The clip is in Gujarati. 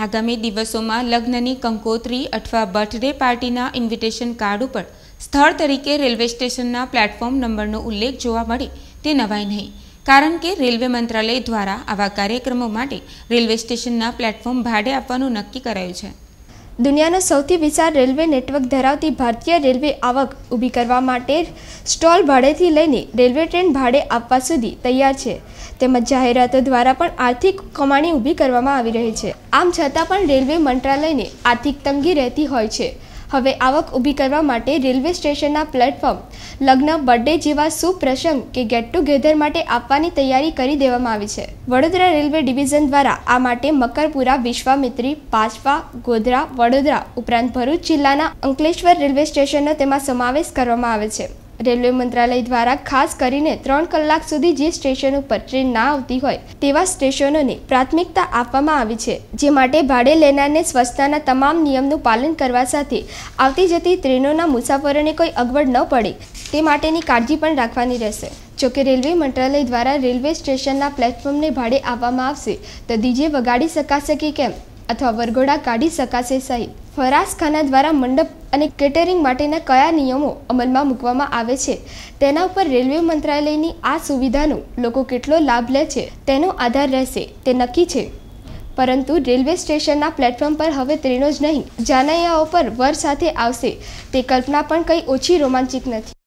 આગામી દિવસોમાં લગ્નની કંકોત્રી અથવા બર્થડે પાર્ટીના ઇન્વિટેશન કાર્ડ ઉપર સ્થળ તરીકે રેલવે સ્ટેશનના પ્લેટફોર્મ નંબરનો ઉલ્લેખ જોવા મળે તે નવાઈ નહીં. કારણ કે રેલવે મંત્રાલય દ્વારા આવા કાર્યક્રમો માટે રેલવે સ્ટેશનના પ્લેટફોર્મ ભાડે આપવાનું નક્કી કરાયું છે. દુનિયાનો સૌથી વિશાળ રેલવે નેટવર્ક ધરાવતી ભારતીય રેલવે આવક ઊભી કરવા માટે સ્ટોલ ભાડેથી લઈને રેલવે ટ્રેન ભાડે આપવા સુધી તૈયાર છે. તેમજ જાહેરાતો દ્વારા પણ આર્થિક કમાણી ઊભી કરવામાં આવી રહી છે. આમ છતાં પણ રેલવે મંત્રાલયને આર્થિક તંગી રહેતી હોય છે. હવે આવક ઊભી કરવા માટે રેલવે સ્ટેશનના પ્લેટફોર્મ, લગ્ન, બર્થડે જેવા સુપ્રસંગ પ્રસંગ કે ગેટ ટુગેધર માટે આપવાની તૈયારી કરી દેવામાં આવી છે. વડોદરા રેલવે ડિવિઝન દ્વારા આ માટે મકરપુરા, વિશ્વામિત્રી પાછવા ગોધરા, વડોદરા ઉપરાંત ભરૂચ જિલ્લાના અંકલેશ્વર રેલવે સ્ટેશનનો તેમાં સમાવેશ કરવામાં આવે છે. રેલવે મંત્રાલય દ્વારા ખાસ કરીને ત્રણ કલાક સુધી જે સ્ટેશન ઉપર ટ્રેન ના આવતી હોય, તેવા સ્ટેશનોને પ્રાથમિકતા આપવામાં આવી છે. જે માટે ભાડે લેનારને સ્વચ્છતાના તમામ નિયમનું પાલન કરવા સાથે આવતી જતી ટ્રેનોના મુસાફરોને કોઈ અગવડ ન પડે, તે માટેની કાળજી પણ રાખવાની રહેશે. જોકે રેલવે મંત્રાલય દ્વારા રેલવે સ્ટેશનના પ્લેટફોર્મને ભાડે આપવામાં આવશે, તો ડીજે વગાડી શકાશે કે કેમ? અથવા વરઘોડા કાઢી શકાશે સહિત ફરાસખાના દ્વારા મંડપ અને કેટરિંગ માટેના કયા નિયમો અમલમાં મૂકવામાં આવે છે? તેના ઉપર રેલવે મંત્રાલયની આ સુવિધાનો લોકો કેટલો લાભ લે છે? તેનો આધાર રહેશે, તે નક્કી છે. પરંતુ રેલવે સ્ટેશનના પ્લેટફોર્મ પર હવે ટ્રેનો જ નહીં, જાનૈયાઓ પર વર સાથે આવશે. તે કલ્પના પણ કંઈ ઓછી રોમાંચિક નથી.